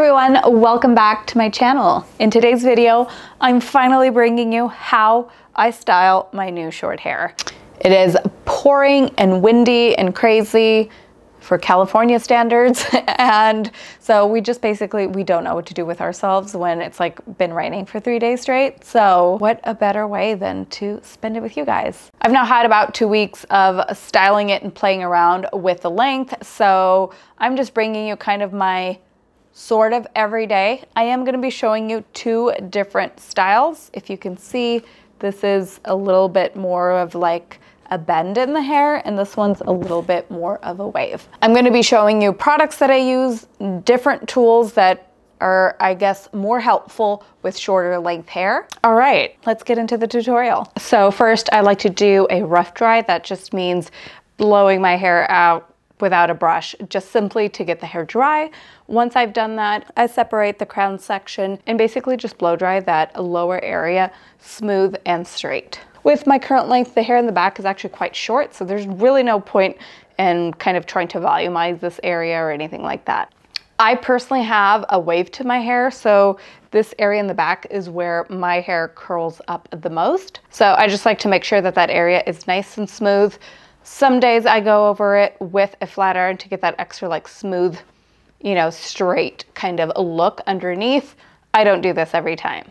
everyone, welcome back to my channel. In today's video, I'm finally bringing you how I style my new short hair. It is pouring and windy and crazy for California standards. and so we just basically, we don't know what to do with ourselves when it's like been raining for three days straight. So what a better way than to spend it with you guys. I've now had about two weeks of styling it and playing around with the length. So I'm just bringing you kind of my sort of every day. I am going to be showing you two different styles. If you can see, this is a little bit more of like a bend in the hair and this one's a little bit more of a wave. I'm going to be showing you products that I use, different tools that are, I guess, more helpful with shorter length hair. All right, let's get into the tutorial. So first I like to do a rough dry. That just means blowing my hair out without a brush, just simply to get the hair dry. Once I've done that, I separate the crown section and basically just blow dry that lower area smooth and straight. With my current length, the hair in the back is actually quite short, so there's really no point in kind of trying to volumize this area or anything like that. I personally have a wave to my hair, so this area in the back is where my hair curls up the most. So I just like to make sure that that area is nice and smooth. Some days I go over it with a flat iron to get that extra like smooth, you know, straight kind of look underneath. I don't do this every time.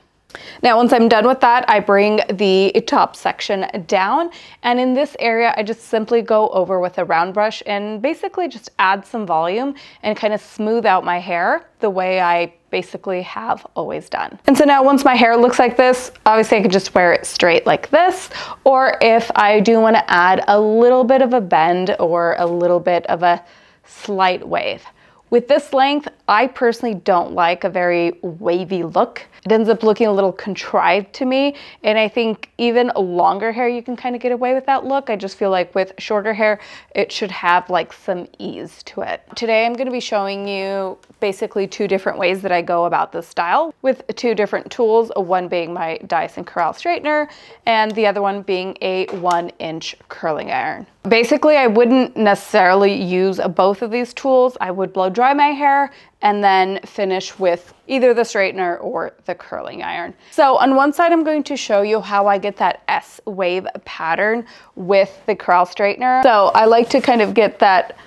Now, once I'm done with that, I bring the top section down. And in this area, I just simply go over with a round brush and basically just add some volume and kind of smooth out my hair the way I basically have always done. And so now once my hair looks like this, obviously I could just wear it straight like this. Or if I do want to add a little bit of a bend or a little bit of a slight wave. With this length, I personally don't like a very wavy look. It ends up looking a little contrived to me. And I think even longer hair, you can kind of get away with that look. I just feel like with shorter hair, it should have like some ease to it. Today, I'm gonna be showing you basically two different ways that I go about this style with two different tools, one being my Dyson Corrale Straightener and the other one being a one inch curling iron. Basically, I wouldn't necessarily use both of these tools. I would blow dry my hair and then finish with either the straightener or the curling iron. So on one side, I'm going to show you how I get that S wave pattern with the Corrale straightener. So I like to kind of get that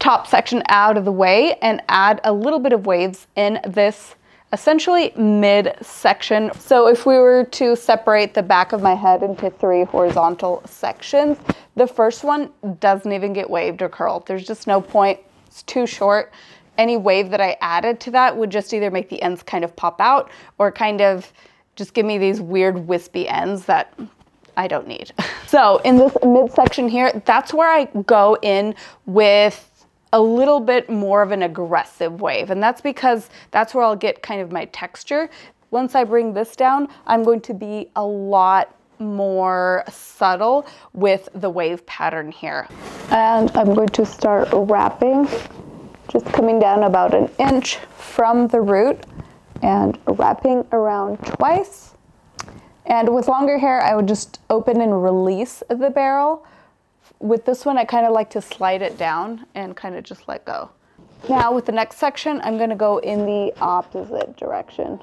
top section out of the way and add a little bit of waves in this essentially mid section. So if we were to separate the back of my head into three horizontal sections, the first one doesn't even get waved or curled. There's just no point, it's too short. Any wave that I added to that would just either make the ends kind of pop out or kind of just give me these weird wispy ends that I don't need. so in this midsection here, that's where I go in with a little bit more of an aggressive wave. And that's because that's where I'll get kind of my texture. Once I bring this down, I'm going to be a lot more subtle with the wave pattern here. And I'm going to start wrapping, just coming down about an inch from the root and wrapping around twice. And with longer hair, I would just open and release the barrel with this one, I kind of like to slide it down and kind of just let go. Now with the next section, I'm going to go in the opposite direction.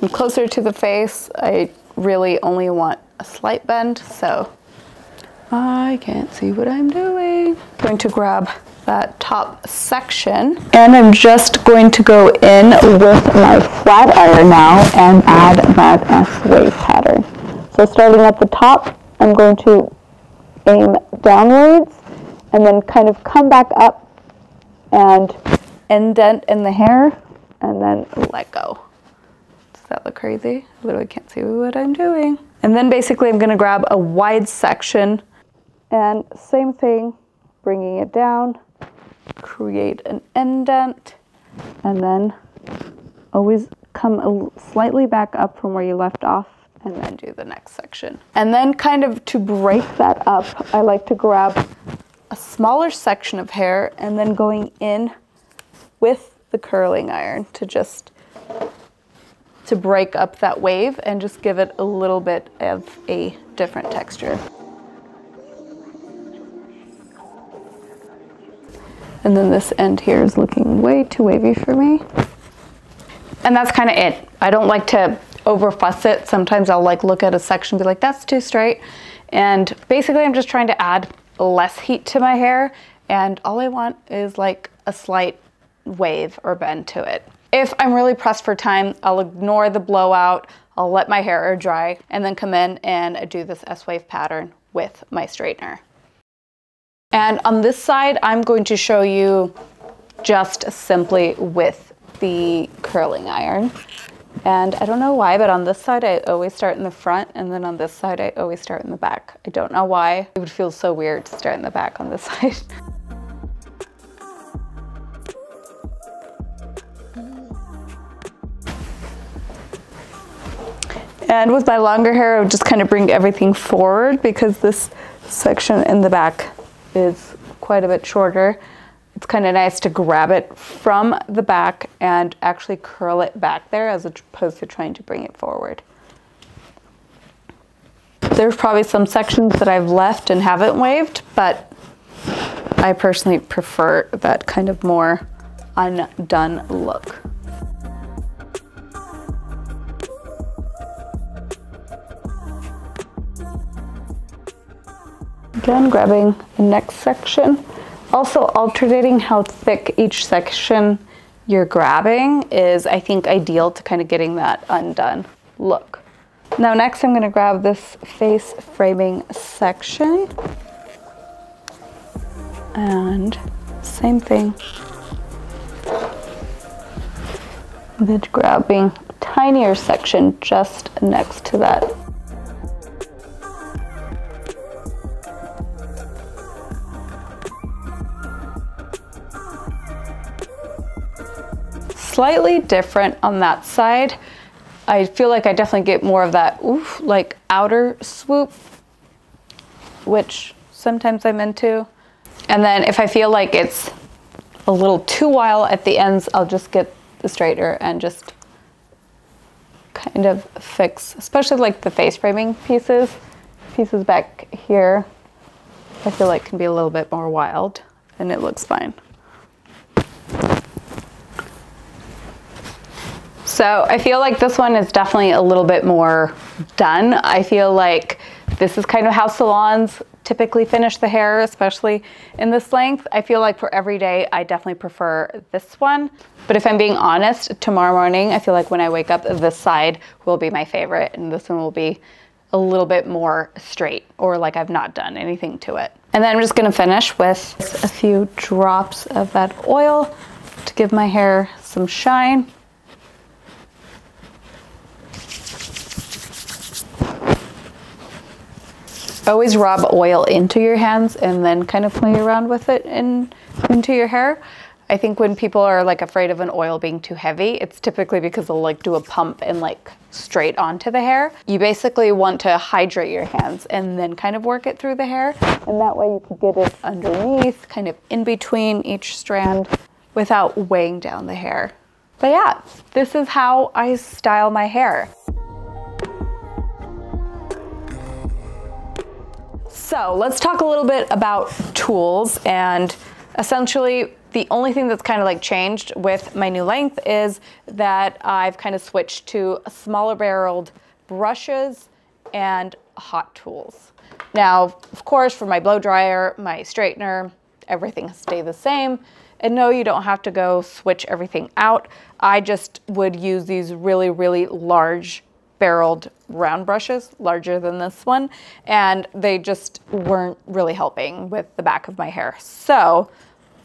And closer to the face, I really only want a slight bend, so I can't see what I'm doing. I'm going to grab that top section. And I'm just going to go in with my flat iron now and add that S wave pattern. So starting at the top, I'm going to aim downwards and then kind of come back up and indent in the hair and then let go. That look crazy? I literally can't see what I'm doing. And then basically I'm gonna grab a wide section and same thing, bringing it down create an indent, and then always come slightly back up from where you left off and then do the next section. And then kind of to break that up, I like to grab a smaller section of hair and then going in with the curling iron to just to break up that wave and just give it a little bit of a different texture. And then this end here is looking way too wavy for me. And that's kind of it. I don't like to over fuss it. Sometimes I'll like look at a section and be like, that's too straight. And basically I'm just trying to add less heat to my hair. And all I want is like a slight wave or bend to it. If I'm really pressed for time, I'll ignore the blowout. I'll let my hair air dry and then come in and do this S-wave pattern with my straightener. And on this side, I'm going to show you just simply with the curling iron. And I don't know why, but on this side, I always start in the front, and then on this side, I always start in the back. I don't know why. It would feel so weird to start in the back on this side. And with my longer hair, I would just kind of bring everything forward because this section in the back is quite a bit shorter. It's kind of nice to grab it from the back and actually curl it back there as opposed to trying to bring it forward. There's probably some sections that I've left and haven't waved, but I personally prefer that kind of more undone look. Again, grabbing the next section. Also alternating how thick each section you're grabbing is, I think, ideal to kind of getting that undone look. Now next I'm gonna grab this face framing section. And same thing. Then grabbing tinier section just next to that. Slightly different on that side. I feel like I definitely get more of that oof, like outer swoop, which sometimes I'm into. And then if I feel like it's a little too wild at the ends, I'll just get the straighter and just kind of fix, especially like the face framing pieces, pieces back here, I feel like can be a little bit more wild and it looks fine. So I feel like this one is definitely a little bit more done. I feel like this is kind of how salons typically finish the hair, especially in this length. I feel like for every day, I definitely prefer this one. But if I'm being honest, tomorrow morning, I feel like when I wake up, this side will be my favorite and this one will be a little bit more straight or like I've not done anything to it. And then I'm just gonna finish with a few drops of that oil to give my hair some shine. Always rub oil into your hands and then kind of play around with it in, into your hair. I think when people are like afraid of an oil being too heavy, it's typically because they'll like do a pump and like straight onto the hair. You basically want to hydrate your hands and then kind of work it through the hair. And that way you can get it underneath, kind of in between each strand without weighing down the hair. But yeah, this is how I style my hair. So let's talk a little bit about tools and essentially the only thing that's kind of like changed with my new length is that I've kind of switched to smaller barreled brushes and hot tools. Now, of course, for my blow dryer, my straightener, everything stay the same. And no, you don't have to go switch everything out. I just would use these really, really large barreled round brushes, larger than this one, and they just weren't really helping with the back of my hair. So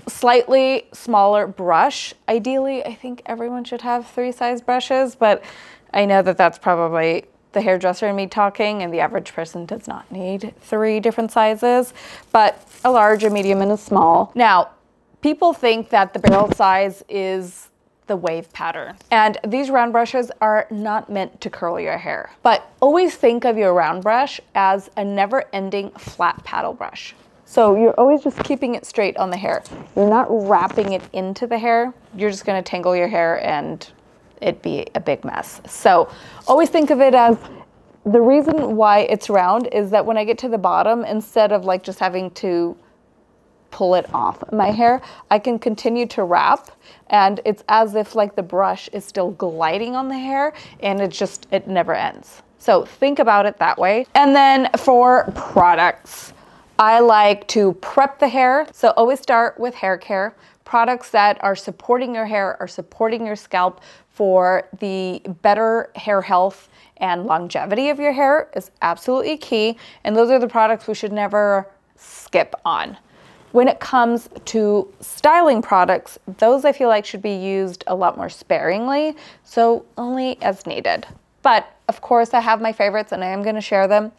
slightly smaller brush. Ideally, I think everyone should have three size brushes, but I know that that's probably the hairdresser and me talking, and the average person does not need three different sizes, but a large, a medium, and a small. Now, people think that the barrel size is the wave pattern. And these round brushes are not meant to curl your hair, but always think of your round brush as a never ending flat paddle brush. So you're always just keeping it straight on the hair. You're not wrapping it into the hair. You're just gonna tangle your hair and it'd be a big mess. So always think of it as the reason why it's round is that when I get to the bottom, instead of like just having to pull it off my hair, I can continue to wrap and it's as if like the brush is still gliding on the hair and it just, it never ends. So think about it that way. And then for products, I like to prep the hair. So always start with hair care. Products that are supporting your hair, are supporting your scalp for the better hair health and longevity of your hair is absolutely key. And those are the products we should never skip on. When it comes to styling products, those I feel like should be used a lot more sparingly, so only as needed. But of course, I have my favorites and I am going to share them.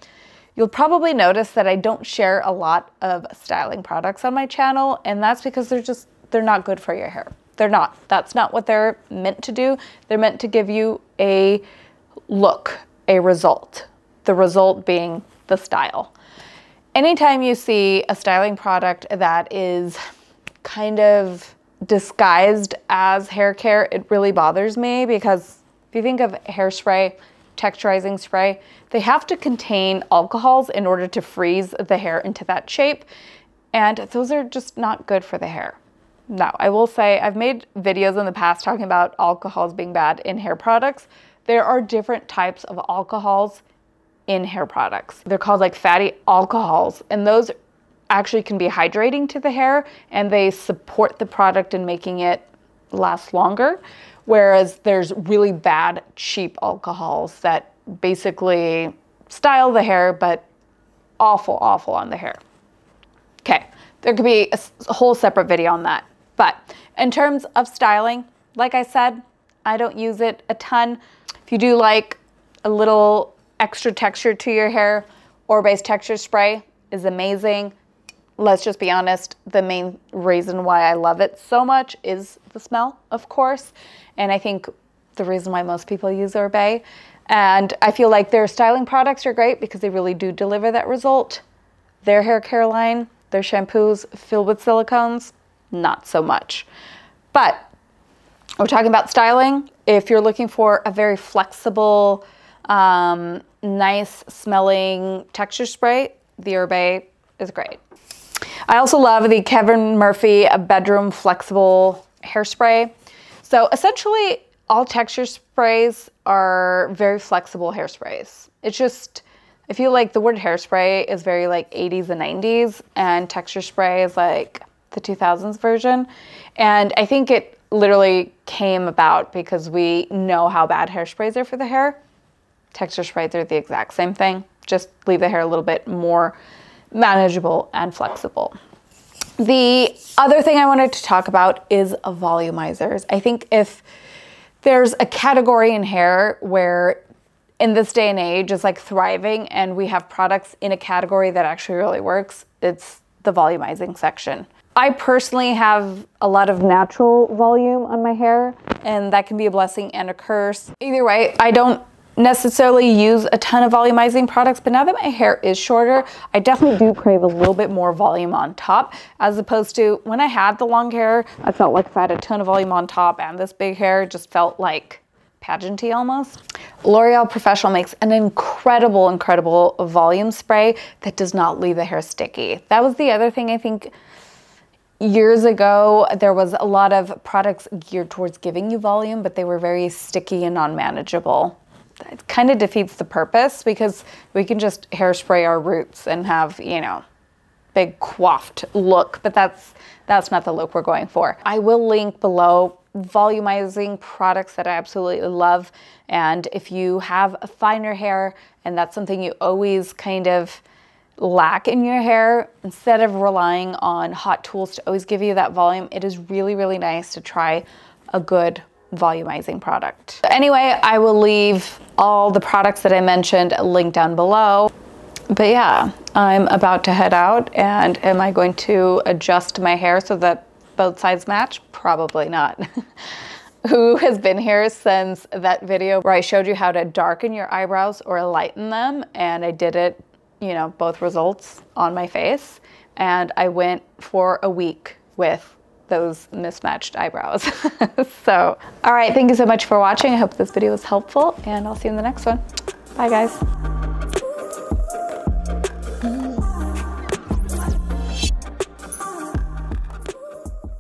You'll probably notice that I don't share a lot of styling products on my channel, and that's because they're just, they're not good for your hair. They're not. That's not what they're meant to do. They're meant to give you a look, a result. The result being the style. Anytime you see a styling product that is kind of disguised as hair care, it really bothers me because if you think of hairspray, texturizing spray, they have to contain alcohols in order to freeze the hair into that shape. And those are just not good for the hair. Now, I will say I've made videos in the past talking about alcohols being bad in hair products. There are different types of alcohols in hair products. They're called like fatty alcohols, and those actually can be hydrating to the hair and they support the product in making it last longer. Whereas there's really bad, cheap alcohols that basically style the hair, but awful, awful on the hair. Okay, there could be a whole separate video on that. But in terms of styling, like I said, I don't use it a ton. If you do like a little extra texture to your hair, Oribe's texture spray is amazing. Let's just be honest, the main reason why I love it so much is the smell, of course. And I think the reason why most people use Oribe. And I feel like their styling products are great because they really do deliver that result. Their hair care line, their shampoos filled with silicones, not so much. But we're talking about styling. If you're looking for a very flexible, um, nice smelling texture spray, the Oribe is great. I also love the Kevin Murphy Bedroom Flexible Hairspray. So essentially, all texture sprays are very flexible hairsprays. It's just, I feel like the word hairspray is very like 80s and 90s, and texture spray is like the 2000s version. And I think it literally came about because we know how bad hairsprays are for the hair. Texture sprays are the exact same thing, just leave the hair a little bit more manageable and flexible. The other thing I wanted to talk about is volumizers. I think if there's a category in hair where in this day and age is like thriving and we have products in a category that actually really works, it's the volumizing section. I personally have a lot of natural volume on my hair and that can be a blessing and a curse. Either way, I don't necessarily use a ton of volumizing products, but now that my hair is shorter, I definitely do crave a little bit more volume on top, as opposed to when I had the long hair, I felt like if I had a ton of volume on top and this big hair, just felt like pageanty almost. L'Oreal Professional makes an incredible, incredible volume spray that does not leave the hair sticky. That was the other thing I think years ago there was a lot of products geared towards giving you volume but they were very sticky and non-manageable it kind of defeats the purpose because we can just hairspray our roots and have, you know, big coiffed look, but that's that's not the look we're going for. I will link below volumizing products that I absolutely love. And if you have a finer hair and that's something you always kind of lack in your hair, instead of relying on hot tools to always give you that volume, it is really, really nice to try a good volumizing product. Anyway, I will leave all the products that I mentioned linked down below. But yeah, I'm about to head out and am I going to adjust my hair so that both sides match? Probably not. Who has been here since that video where I showed you how to darken your eyebrows or lighten them and I did it, you know, both results on my face and I went for a week with those mismatched eyebrows. so, all right, thank you so much for watching. I hope this video was helpful and I'll see you in the next one. Bye guys.